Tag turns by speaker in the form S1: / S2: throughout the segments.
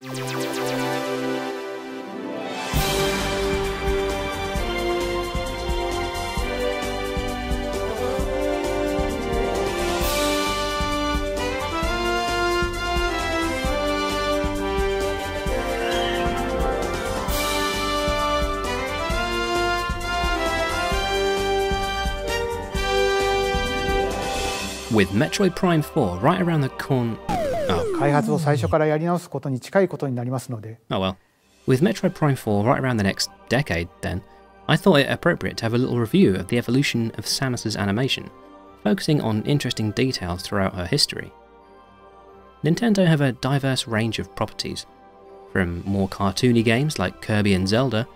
S1: With Metroid Prime 4 right around the corner. Oh.
S2: 開発を最初からやり直すことに近いことになりますので。
S1: Oh well. With Metroid Prime 4 right around the next decade, then, I thought it appropriate to have a little review of the evolution of Samus's animation, focusing on interesting details throughout her history. Nintendo have a diverse range of properties, from more cartoony games like Kirby and Zelda,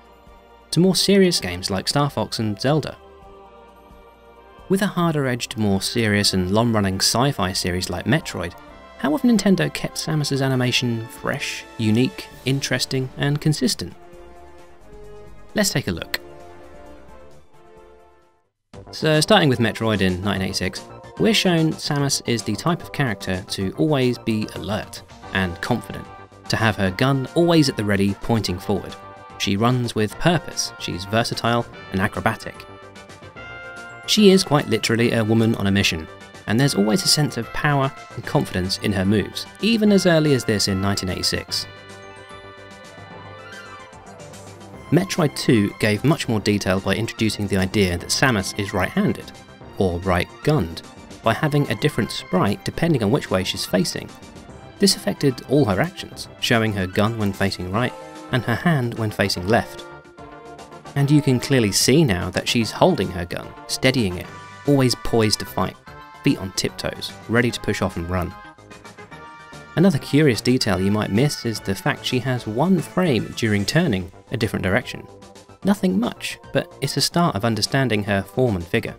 S1: to more serious games like Star Fox and Zelda. With a harder edged, more serious and long running sci fi series like Metroid, how have Nintendo kept Samus's animation fresh, unique, interesting, and consistent? Let's take a look. So, starting with Metroid in 1986, we're shown Samus is the type of character to always be alert and confident, to have her gun always at the ready pointing forward. She runs with purpose, she's versatile and acrobatic. She is quite literally a woman on a mission, and there's always a sense of power and confidence in her moves, even as early as this in 1986. Metroid 2 gave much more detail by introducing the idea that Samus is right-handed, or right-gunned, by having a different sprite depending on which way she's facing. This affected all her actions, showing her gun when facing right, and her hand when facing left. And you can clearly see now that she's holding her gun, steadying it, always poised to fight feet on tiptoes, ready to push off and run. Another curious detail you might miss is the fact she has one frame during turning a different direction. Nothing much, but it's a start of understanding her form and figure.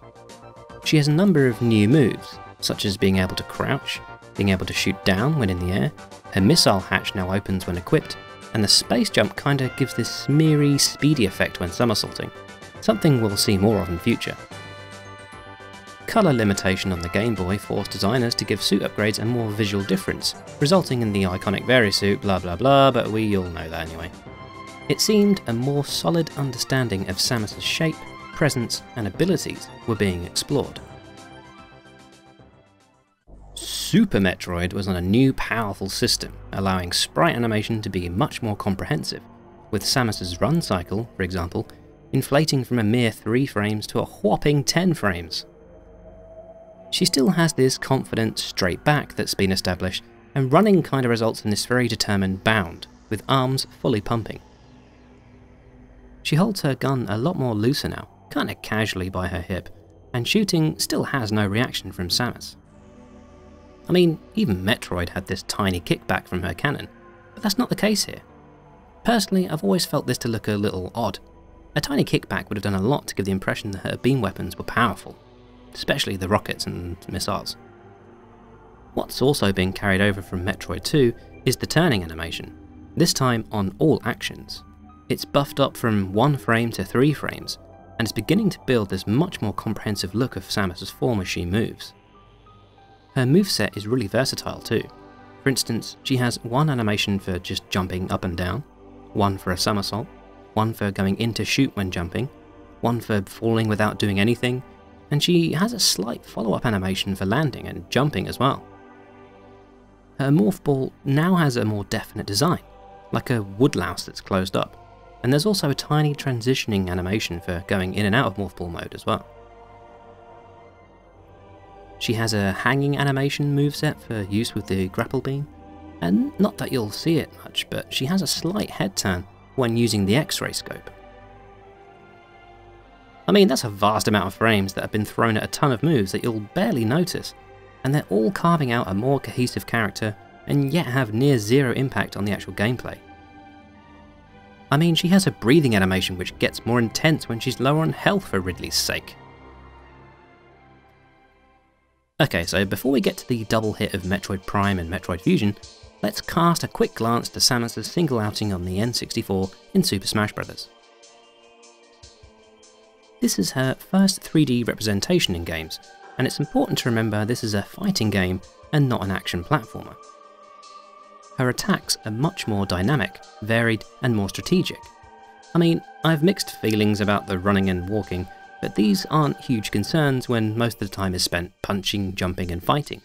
S1: She has a number of new moves, such as being able to crouch, being able to shoot down when in the air, her missile hatch now opens when equipped, and the space jump kinda gives this smeary, speedy effect when somersaulting, something we'll see more of in future. Colour limitation on the Game Boy forced designers to give suit upgrades a more visual difference, resulting in the iconic Varia suit blah blah blah, but we all know that anyway. It seemed a more solid understanding of Samus's shape, presence and abilities were being explored. Super Metroid was on a new powerful system, allowing sprite animation to be much more comprehensive, with Samus's run cycle, for example, inflating from a mere 3 frames to a whopping 10 frames she still has this confident straight back that's been established, and running kinda results in this very determined bound, with arms fully pumping. She holds her gun a lot more looser now, kinda casually by her hip, and shooting still has no reaction from Samus. I mean, even Metroid had this tiny kickback from her cannon, but that's not the case here. Personally, I've always felt this to look a little odd. A tiny kickback would have done a lot to give the impression that her beam weapons were powerful, especially the rockets and missiles. What's also been carried over from Metroid 2 is the turning animation, this time on all actions. It's buffed up from 1 frame to 3 frames, and is beginning to build this much more comprehensive look of Samus's form as she moves. Her moveset is really versatile too. For instance, she has one animation for just jumping up and down, one for a somersault, one for going into shoot when jumping, one for falling without doing anything, and she has a slight follow-up animation for landing and jumping as well. Her morph ball now has a more definite design, like a woodlouse that's closed up, and there's also a tiny transitioning animation for going in and out of morph ball mode as well. She has a hanging animation moveset for use with the grapple beam, and not that you'll see it much, but she has a slight head turn when using the X-ray scope. I mean, that's a vast amount of frames that have been thrown at a ton of moves that you'll barely notice, and they're all carving out a more cohesive character and yet have near zero impact on the actual gameplay. I mean, she has a breathing animation which gets more intense when she's lower on health for Ridley's sake. Okay, so before we get to the double hit of Metroid Prime and Metroid Fusion, let's cast a quick glance to Samus's single outing on the N64 in Super Smash Bros. This is her first 3D representation in games, and it's important to remember this is a fighting game and not an action platformer. her attacks are much more dynamic, varied, and more strategic. I mean, I have mixed feelings about the running and walking, but these aren't huge concerns when most of the time is spent punching, jumping, and fighting.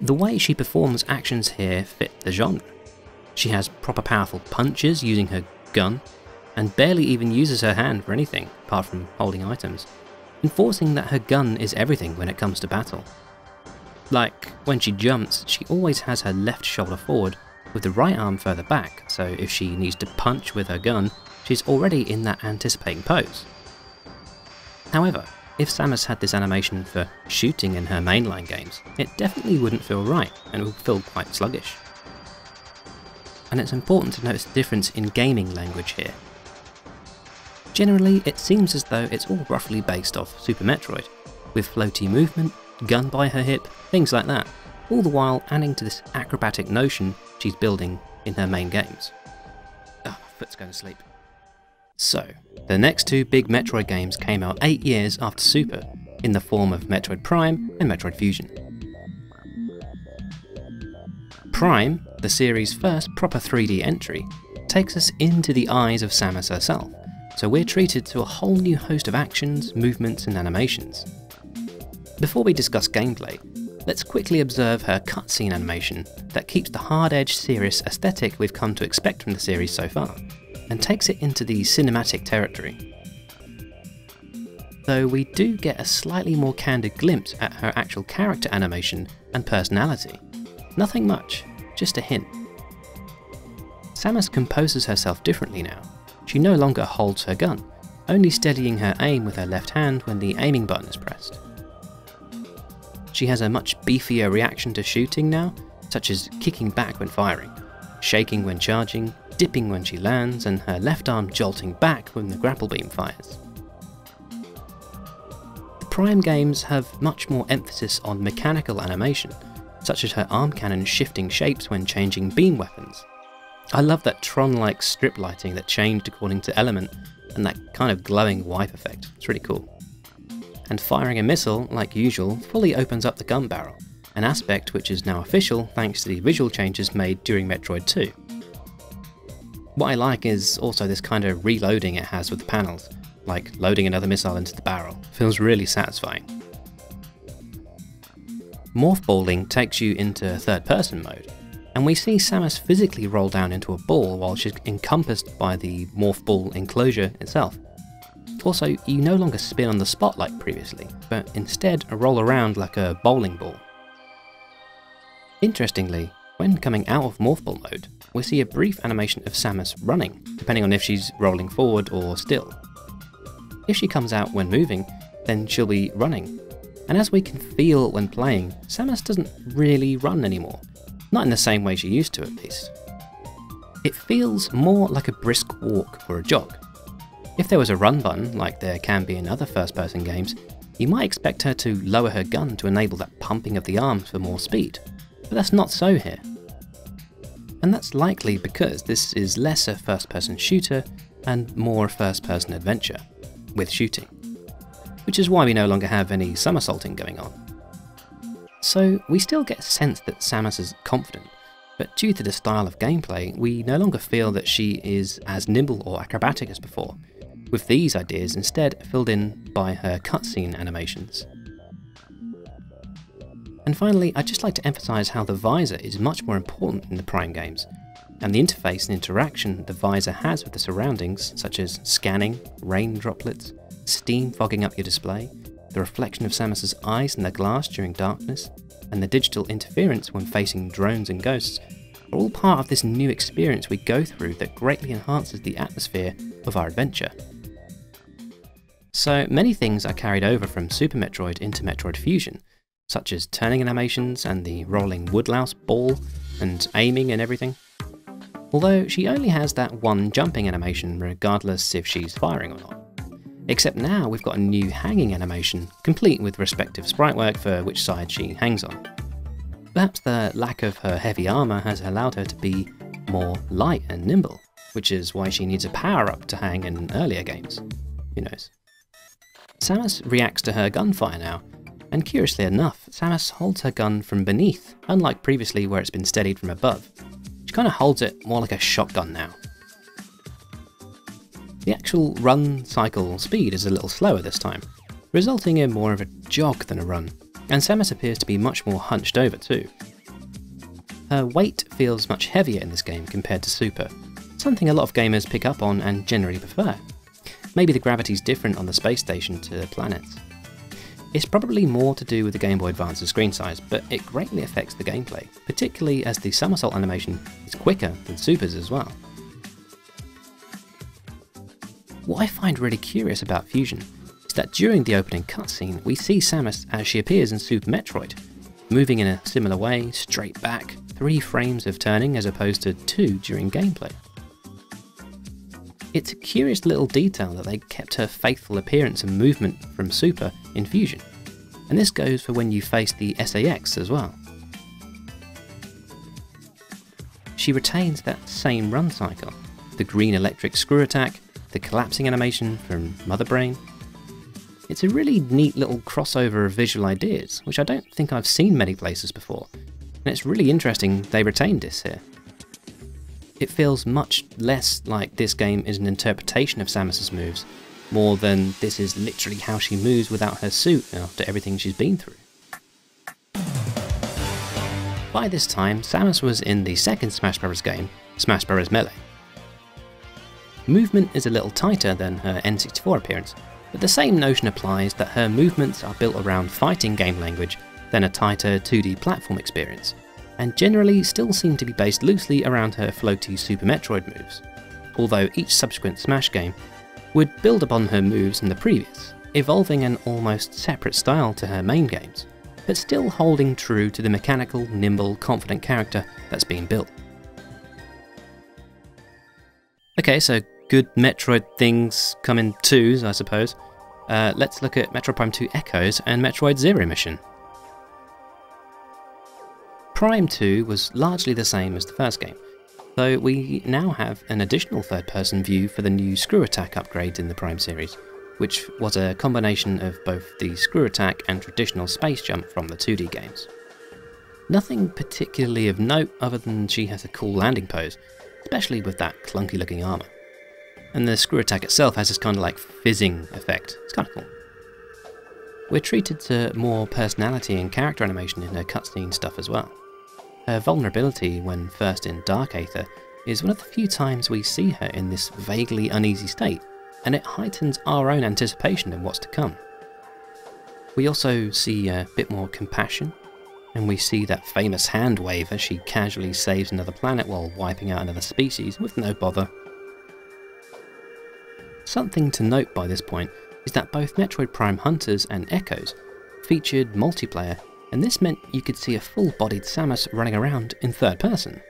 S1: The way she performs actions here fit the genre. She has proper powerful punches using her gun, and barely even uses her hand for anything apart from holding items, enforcing that her gun is everything when it comes to battle. Like, when she jumps, she always has her left shoulder forward with the right arm further back, so if she needs to punch with her gun, she's already in that anticipating pose. However, if Samus had this animation for shooting in her mainline games, it definitely wouldn't feel right and it would feel quite sluggish. And it's important to notice the difference in gaming language here. Generally, it seems as though it's all roughly based off Super Metroid, with floaty movement, gun by her hip, things like that, all the while adding to this acrobatic notion she's building in her main games. Ah, oh, foot's going to sleep. So, the next two big Metroid games came out 8 years after Super, in the form of Metroid Prime and Metroid Fusion. Prime, the series' first proper 3D entry, takes us into the eyes of Samus herself, so we're treated to a whole new host of actions, movements and animations. Before we discuss gameplay, let's quickly observe her cutscene animation that keeps the hard-edged serious aesthetic we've come to expect from the series so far, and takes it into the cinematic territory. Though we do get a slightly more candid glimpse at her actual character animation and personality. Nothing much, just a hint. Samus composes herself differently now. She no longer holds her gun, only steadying her aim with her left hand when the aiming button is pressed. She has a much beefier reaction to shooting now, such as kicking back when firing, shaking when charging, dipping when she lands, and her left arm jolting back when the grapple beam fires. The Prime games have much more emphasis on mechanical animation, such as her arm cannon shifting shapes when changing beam weapons. I love that Tron-like strip lighting that changed according to element, and that kind of glowing wipe effect. It's really cool and firing a missile, like usual, fully opens up the gun barrel, an aspect which is now official thanks to the visual changes made during Metroid 2. What I like is also this kind of reloading it has with the panels, like loading another missile into the barrel. Feels really satisfying. Morph balling takes you into third person mode, and we see Samus physically roll down into a ball while she's encompassed by the morph ball enclosure itself. Also, you no longer spin on the spot like previously, but instead roll around like a bowling ball. Interestingly, when coming out of Morph Ball mode, we see a brief animation of Samus running, depending on if she's rolling forward or still. If she comes out when moving, then she'll be running. And as we can feel when playing, Samus doesn't really run anymore. Not in the same way she used to at least. It feels more like a brisk walk or a jog, if there was a run button, like there can be in other first person games, you might expect her to lower her gun to enable that pumping of the arms for more speed, but that's not so here. And that's likely because this is less a first person shooter and more a first person adventure, with shooting. Which is why we no longer have any somersaulting going on. So we still get a sense that Samus is confident, but due to the style of gameplay, we no longer feel that she is as nimble or acrobatic as before, with these ideas instead filled in by her cutscene animations. And finally, I'd just like to emphasise how the visor is much more important in the Prime games, and the interface and interaction the visor has with the surroundings, such as scanning, rain droplets, steam fogging up your display, the reflection of Samus's eyes in the glass during darkness, and the digital interference when facing drones and ghosts, are all part of this new experience we go through that greatly enhances the atmosphere of our adventure. So many things are carried over from Super Metroid into Metroid Fusion, such as turning animations and the rolling woodlouse ball and aiming and everything. Although she only has that one jumping animation regardless if she's firing or not. Except now we've got a new hanging animation, complete with respective sprite work for which side she hangs on. Perhaps the lack of her heavy armour has allowed her to be more light and nimble, which is why she needs a power up to hang in earlier games. Who knows? Samus reacts to her gunfire now, And curiously enough, Samus holds her gun from beneath, unlike previously where it's been steadied from above. She kind of holds it more like a shotgun now. The actual run cycle speed is a little slower this time, resulting in more of a jog than a run, and Samus appears to be much more hunched over too. Her weight feels much heavier in this game compared to Super, something a lot of gamers pick up on and generally prefer. Maybe the gravity's different on the space station to the planets. It's probably more to do with the Game Boy Advance's screen size, but it greatly affects the gameplay, particularly as the somersault animation is quicker than Super's as well. What I find really curious about Fusion is that during the opening cutscene, we see Samus as she appears in Super Metroid, moving in a similar way, straight back, three frames of turning as opposed to two during gameplay. It's a curious little detail that they kept her faithful appearance and movement from Super in Fusion, and this goes for when you face the SA-X as well. She retains that same run cycle, the green electric screw attack, the collapsing animation from Mother Brain. It's a really neat little crossover of visual ideas, which I don't think I've seen many places before, and it's really interesting they retained this here it feels much less like this game is an interpretation of Samus's moves, more than this is literally how she moves without her suit after everything she's been through. By this time, Samus was in the second Smash Bros. game, Smash Bros. Melee. Movement is a little tighter than her N64 appearance, but the same notion applies that her movements are built around fighting game language than a tighter 2D platform experience and generally still seem to be based loosely around her floaty Super Metroid moves, although each subsequent Smash game would build upon her moves in the previous, evolving an almost separate style to her main games, but still holding true to the mechanical, nimble, confident character that's been built. Okay, so good Metroid things come in twos, I suppose. Uh, let's look at Metroid Prime 2 Echoes and Metroid Zero Mission. Prime 2 was largely the same as the first game, though we now have an additional third person view for the new screw attack upgrade in the Prime series, which was a combination of both the screw attack and traditional space jump from the 2D games. Nothing particularly of note other than she has a cool landing pose, especially with that clunky looking armour. And the screw attack itself has this kind of like fizzing effect, it's kind of cool. We're treated to more personality and character animation in her cutscene stuff as well. Her vulnerability when first in Dark Aether is one of the few times we see her in this vaguely uneasy state, and it heightens our own anticipation of what's to come. We also see a bit more compassion, and we see that famous hand wave as she casually saves another planet while wiping out another species with no bother. Something to note by this point is that both Metroid Prime Hunters and Echoes featured multiplayer and this meant you could see a full-bodied Samus running around in third person.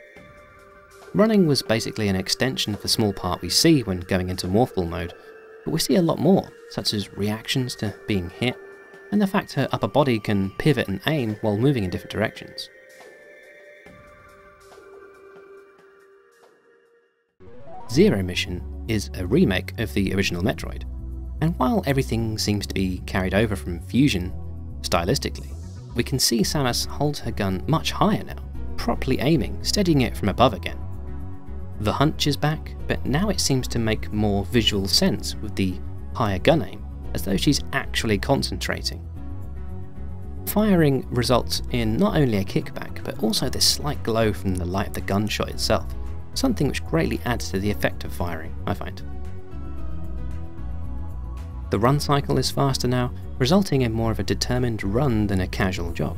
S1: Running was basically an extension of the small part we see when going into Morph Ball mode, but we see a lot more, such as reactions to being hit, and the fact her upper body can pivot and aim while moving in different directions. Zero Mission is a remake of the original Metroid, and while everything seems to be carried over from Fusion, stylistically, we can see Samus holds her gun much higher now, properly aiming, steadying it from above again. The hunch is back, but now it seems to make more visual sense with the higher gun aim, as though she's actually concentrating. Firing results in not only a kickback, but also this slight glow from the light of the gunshot itself, something which greatly adds to the effect of firing, I find. The run cycle is faster now, resulting in more of a determined run than a casual jog.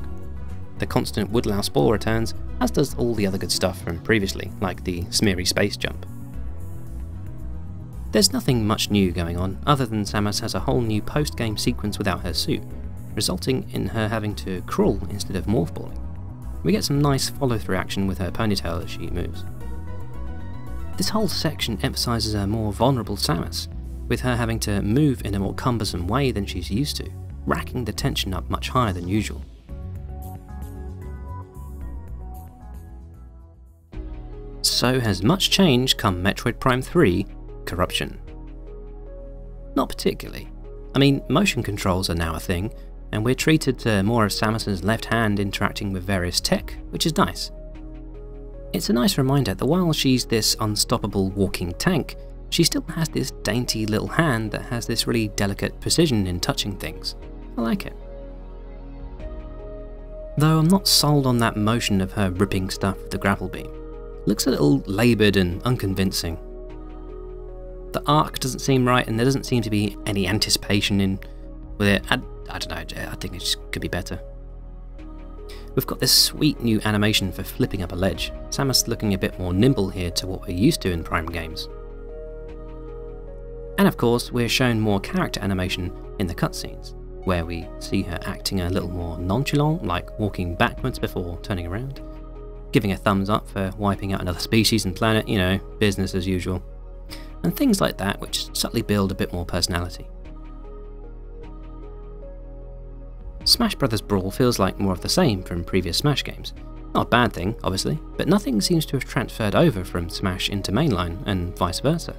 S1: The constant Woodlouse ball returns, as does all the other good stuff from previously, like the smeary space jump. There's nothing much new going on, other than Samus has a whole new post-game sequence without her suit, resulting in her having to crawl instead of morph balling. We get some nice follow-through action with her ponytail as she moves. This whole section emphasises a more vulnerable Samus, with her having to move in a more cumbersome way than she's used to, racking the tension up much higher than usual. So has much change come Metroid Prime 3 Corruption? Not particularly. I mean, motion controls are now a thing, and we're treated to more of Samus's left hand interacting with various tech, which is nice. It's a nice reminder that while she's this unstoppable walking tank, she still has this dainty little hand that has this really delicate precision in touching things. I like it. Though I'm not sold on that motion of her ripping stuff with the grapple beam. Looks a little laboured and unconvincing. The arc doesn't seem right and there doesn't seem to be any anticipation in with it. I, I don't know, I think it could be better. We've got this sweet new animation for flipping up a ledge. Samus looking a bit more nimble here to what we're used to in Prime games. And of course, we're shown more character animation in the cutscenes, where we see her acting a little more nonchalant, like walking backwards before turning around, giving a thumbs up for wiping out another species and planet, you know, business as usual, and things like that which subtly build a bit more personality. Smash Bros. Brawl feels like more of the same from previous Smash games. Not a bad thing, obviously, but nothing seems to have transferred over from Smash into mainline, and vice versa.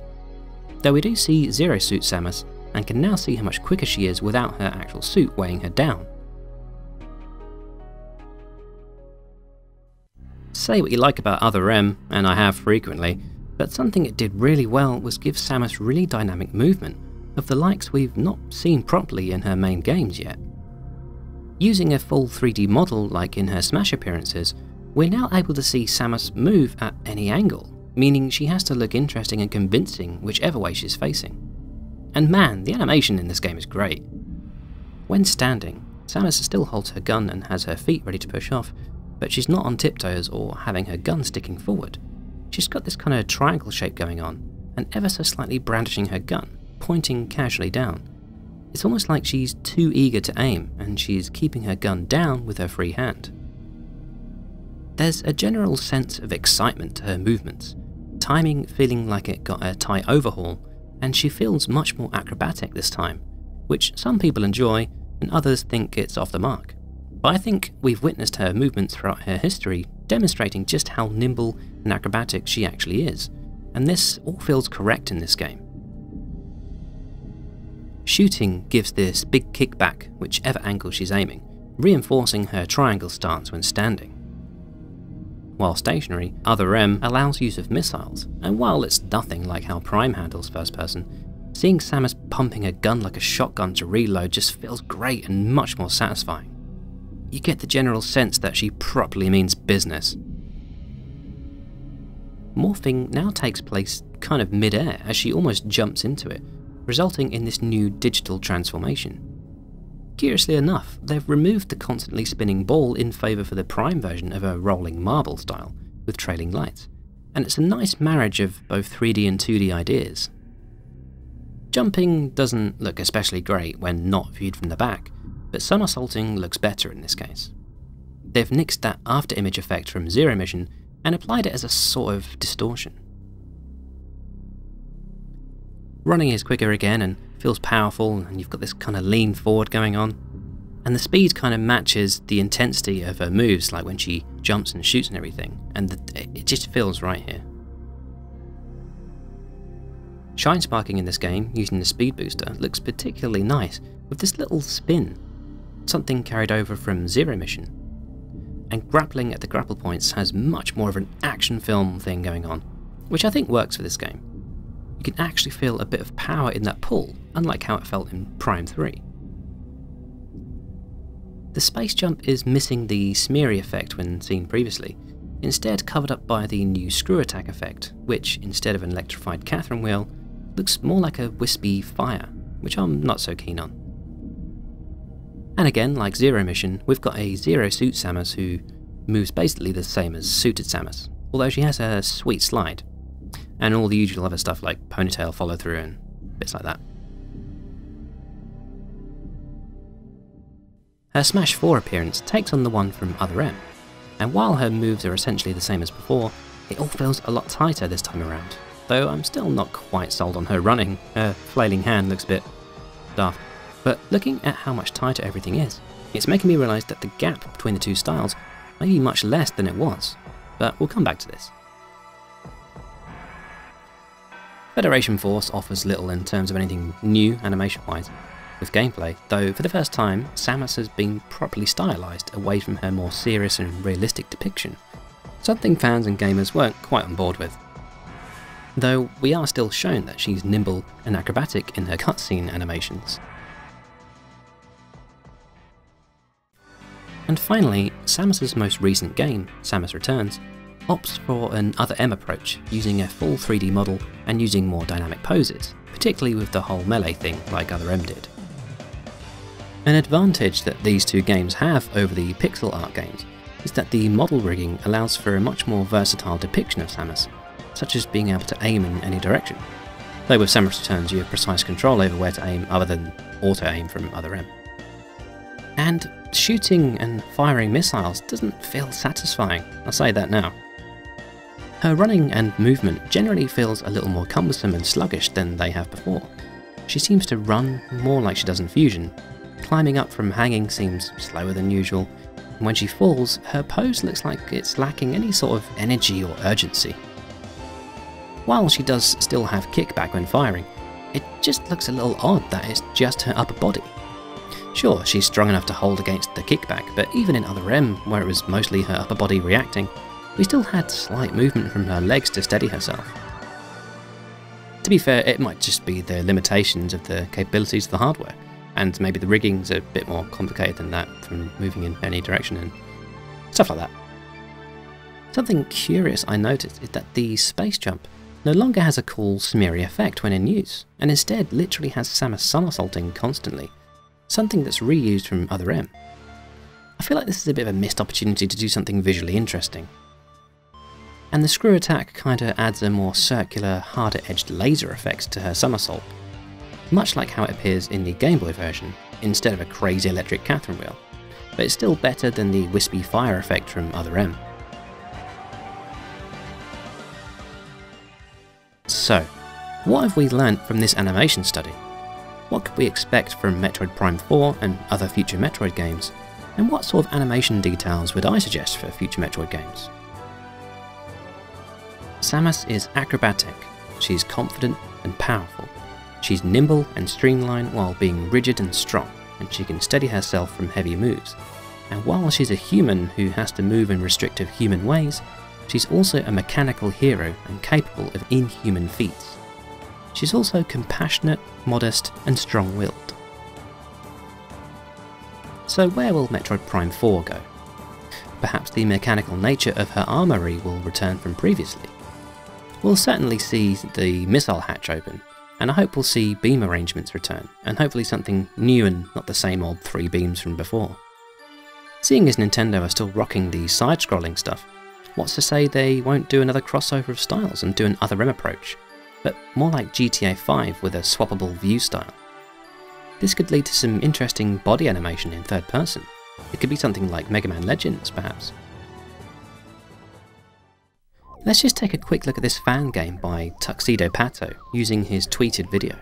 S1: Though we do see Zero Suit Samus, and can now see how much quicker she is without her actual suit weighing her down. Say what you like about Other M, and I have frequently, but something it did really well was give Samus really dynamic movement, of the likes we've not seen properly in her main games yet. Using a full 3D model like in her Smash appearances, we're now able to see Samus move at any angle, meaning she has to look interesting and convincing whichever way she's facing. And man, the animation in this game is great. When standing, Samus still holds her gun and has her feet ready to push off, but she's not on tiptoes or having her gun sticking forward. She's got this kind of triangle shape going on, and ever so slightly brandishing her gun, pointing casually down. It's almost like she's too eager to aim and she's keeping her gun down with her free hand. There's a general sense of excitement to her movements, timing feeling like it got a tight overhaul, and she feels much more acrobatic this time, which some people enjoy and others think it's off the mark. But I think we've witnessed her movements throughout her history demonstrating just how nimble and acrobatic she actually is, and this all feels correct in this game. Shooting gives this big kickback whichever angle she's aiming, reinforcing her triangle stance when standing. While stationary, Other M allows use of missiles, and while it's nothing like how Prime handles first person, seeing Samus pumping a gun like a shotgun to reload just feels great and much more satisfying. You get the general sense that she properly means business. Morphing now takes place kind of mid-air as she almost jumps into it, resulting in this new digital transformation. Curiously enough, they've removed the constantly spinning ball in favour for the Prime version of a rolling marble style, with trailing lights, and it's a nice marriage of both 3D and 2D ideas. Jumping doesn't look especially great when not viewed from the back, but somersaulting looks better in this case. They've nixed that after image effect from Zero Mission and applied it as a sort of distortion. Running is quicker again and feels powerful, and you've got this kind of lean forward going on. And the speed kind of matches the intensity of her moves, like when she jumps and shoots and everything, and the, it just feels right here. Shine sparking in this game, using the speed booster, looks particularly nice, with this little spin, something carried over from Zero Mission. And grappling at the grapple points has much more of an action film thing going on, which I think works for this game you can actually feel a bit of power in that pull, unlike how it felt in Prime 3. The space jump is missing the smeary effect when seen previously, instead covered up by the new screw attack effect, which, instead of an electrified Catherine wheel, looks more like a wispy fire, which I'm not so keen on. And again, like Zero Mission, we've got a Zero Suit Samus who moves basically the same as Suited Samus, although she has a sweet slide and all the usual other stuff like ponytail follow through and bits like that. Her Smash 4 appearance takes on the one from Other M, and while her moves are essentially the same as before, it all feels a lot tighter this time around, though I'm still not quite sold on her running, her flailing hand looks a bit daft. But looking at how much tighter everything is, it's making me realise that the gap between the two styles may be much less than it was, but we'll come back to this. Federation Force offers little in terms of anything new animation-wise, with gameplay, though for the first time, Samus has been properly stylised away from her more serious and realistic depiction, something fans and gamers weren't quite on board with. Though we are still shown that she's nimble and acrobatic in her cutscene animations. And finally, Samus's most recent game, Samus Returns, opts for an Other M approach, using a full 3D model and using more dynamic poses, particularly with the whole melee thing like Other M did. An advantage that these two games have over the pixel art games is that the model rigging allows for a much more versatile depiction of Samus, such as being able to aim in any direction. Though with Samus Returns you have precise control over where to aim other than auto-aim from Other M. And shooting and firing missiles doesn't feel satisfying, I'll say that now. Her running and movement generally feels a little more cumbersome and sluggish than they have before. She seems to run more like she does in Fusion. Climbing up from hanging seems slower than usual, and when she falls, her pose looks like it's lacking any sort of energy or urgency. While she does still have kickback when firing, it just looks a little odd that it's just her upper body. Sure, she's strong enough to hold against the kickback, but even in Other M, where it was mostly her upper body reacting, we still had slight movement from her legs to steady herself. To be fair, it might just be the limitations of the capabilities of the hardware, and maybe the rigging's a bit more complicated than that from moving in any direction and stuff like that. Something curious I noticed is that the space jump no longer has a cool smeary effect when in use, and instead literally has Samus somersaulting constantly, something that's reused from Other M. I feel like this is a bit of a missed opportunity to do something visually interesting, and the screw attack kinda adds a more circular, harder edged laser effect to her somersault, much like how it appears in the Game Boy version, instead of a crazy electric Catherine wheel, but it's still better than the wispy fire effect from Other M. So, what have we learnt from this animation study? What could we expect from Metroid Prime 4 and other future Metroid games? And what sort of animation details would I suggest for future Metroid games? Samus is acrobatic, she's confident and powerful. She's nimble and streamlined while being rigid and strong, and she can steady herself from heavy moves. And while she's a human who has to move in restrictive human ways, she's also a mechanical hero and capable of inhuman feats. She's also compassionate, modest, and strong willed. So, where will Metroid Prime 4 go? Perhaps the mechanical nature of her armoury will return from previously, We'll certainly see the missile hatch open, and I hope we'll see beam arrangements return, and hopefully something new and not the same old three beams from before. Seeing as Nintendo are still rocking the side-scrolling stuff, what's to say they won't do another crossover of styles and do an Other M approach, but more like GTA 5 with a swappable view style. This could lead to some interesting body animation in third person. It could be something like Mega Man Legends, perhaps. Let's just take a quick look at this fan game by Tuxedo Pato using his tweeted video.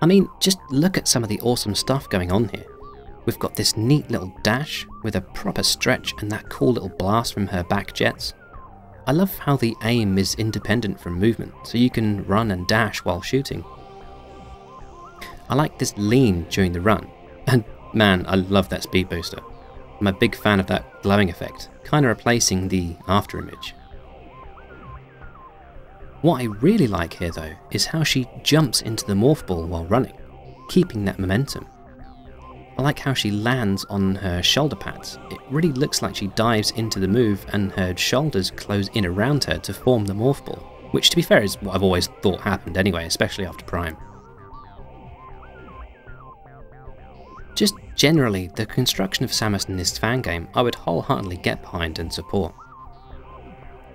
S1: I mean, just look at some of the awesome stuff going on here. We've got this neat little dash with a proper stretch and that cool little blast from her back jets. I love how the aim is independent from movement, so you can run and dash while shooting. I like this lean during the run, and man, I love that speed booster. I'm a big fan of that glowing effect, kind of replacing the after image. What I really like here though is how she jumps into the morph ball while running, keeping that momentum. I like how she lands on her shoulder pads. It really looks like she dives into the move and her shoulders close in around her to form the morph ball, which to be fair is what I've always thought happened anyway, especially after Prime. Generally, the construction of Samus in this fan game I would wholeheartedly get behind and support.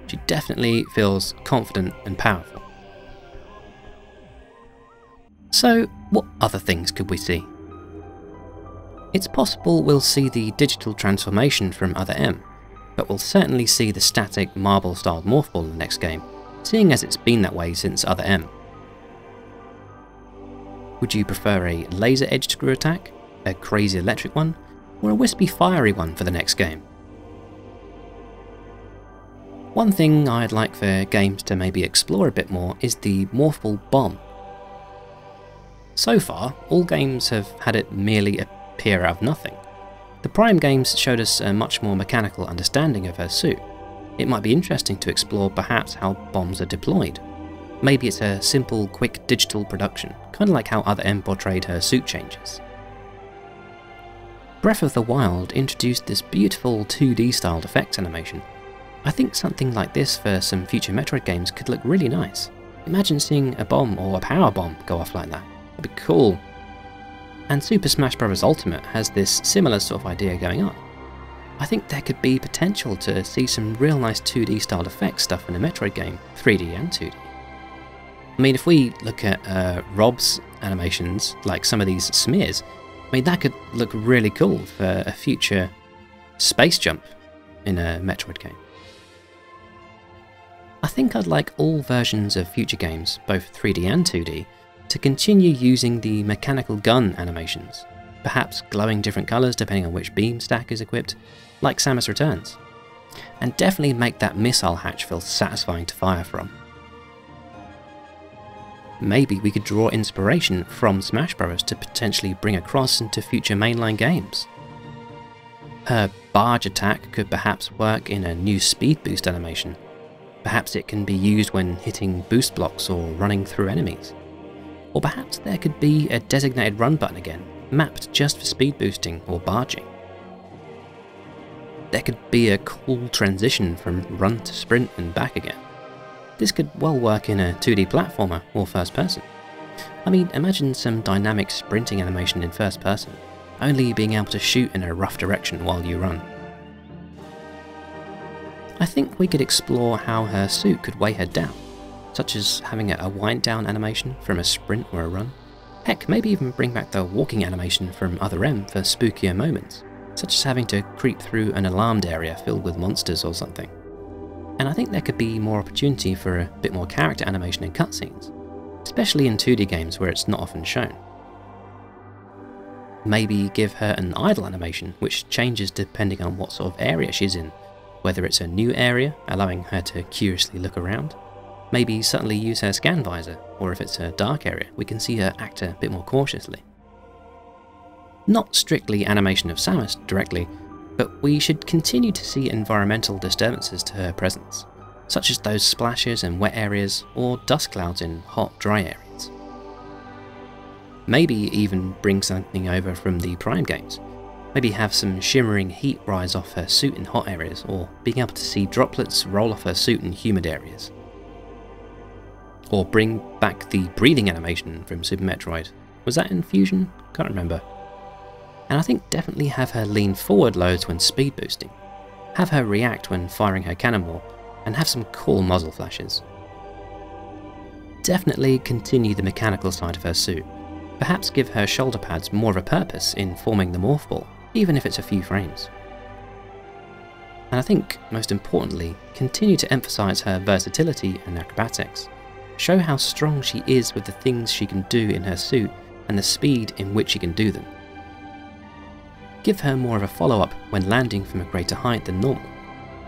S1: She definitely feels confident and powerful. So, what other things could we see? It's possible we'll see the digital transformation from Other M, but we'll certainly see the static marble-styled morph ball in the next game, seeing as it's been that way since Other M. Would you prefer a laser-edged screw attack, a crazy electric one, or a wispy fiery one for the next game. One thing I'd like for games to maybe explore a bit more is the morph ball Bomb. So far, all games have had it merely appear out of nothing. The Prime games showed us a much more mechanical understanding of her suit. It might be interesting to explore perhaps how bombs are deployed. Maybe it's a simple, quick digital production, kind of like how Other M portrayed her suit changes. Breath of the Wild introduced this beautiful 2D styled effects animation. I think something like this for some future Metroid games could look really nice. Imagine seeing a bomb or a power bomb go off like that. That'd be cool. And Super Smash Bros. Ultimate has this similar sort of idea going on. I think there could be potential to see some real nice 2D styled effects stuff in a Metroid game, 3D and 2D. I mean, if we look at uh, Rob's animations, like some of these smears, I mean, that could look really cool for a future space jump in a Metroid game. I think I'd like all versions of future games, both 3D and 2D, to continue using the mechanical gun animations, perhaps glowing different colours depending on which beam stack is equipped, like Samus Returns, and definitely make that missile hatch feel satisfying to fire from. Maybe we could draw inspiration from Smash Bros. to potentially bring across into future mainline games. Her barge attack could perhaps work in a new speed boost animation. Perhaps it can be used when hitting boost blocks or running through enemies. Or perhaps there could be a designated run button again, mapped just for speed boosting or barging. There could be a cool transition from run to sprint and back again. This could well work in a 2D platformer or first person. I mean, imagine some dynamic sprinting animation in first person, only being able to shoot in a rough direction while you run. I think we could explore how her suit could weigh her down, such as having a wind down animation from a sprint or a run. Heck, maybe even bring back the walking animation from Other M for spookier moments, such as having to creep through an alarmed area filled with monsters or something and I think there could be more opportunity for a bit more character animation in cutscenes, especially in 2D games where it's not often shown. Maybe give her an idle animation, which changes depending on what sort of area she's in, whether it's a new area, allowing her to curiously look around. Maybe suddenly use her scan visor, or if it's a dark area, we can see her act a bit more cautiously. Not strictly animation of Samus directly, but we should continue to see environmental disturbances to her presence, such as those splashes in wet areas or dust clouds in hot, dry areas. Maybe even bring something over from the Prime games. Maybe have some shimmering heat rise off her suit in hot areas, or being able to see droplets roll off her suit in humid areas. Or bring back the breathing animation from Super Metroid. Was that in Fusion? Can't remember and I think definitely have her lean forward loads when speed boosting, have her react when firing her cannonball, and have some cool muzzle flashes. Definitely continue the mechanical side of her suit, perhaps give her shoulder pads more of a purpose in forming the morph ball, even if it's a few frames. And I think, most importantly, continue to emphasise her versatility and acrobatics. Show how strong she is with the things she can do in her suit and the speed in which she can do them give her more of a follow-up when landing from a greater height than normal.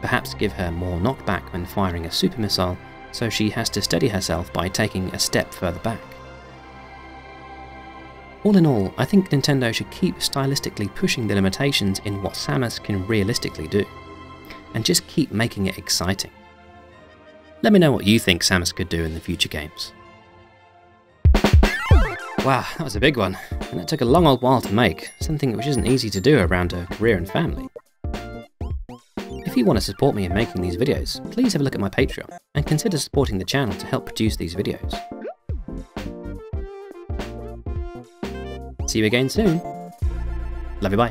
S1: Perhaps give her more knockback when firing a super missile, so she has to steady herself by taking a step further back. All in all, I think Nintendo should keep stylistically pushing the limitations in what Samus can realistically do, and just keep making it exciting. Let me know what you think Samus could do in the future games. Wow, that was a big one, and it took a long old while to make, something which isn't easy to do around a career and family. If you want to support me in making these videos, please have a look at my Patreon, and consider supporting the channel to help produce these videos. See you again soon. Love you, bye.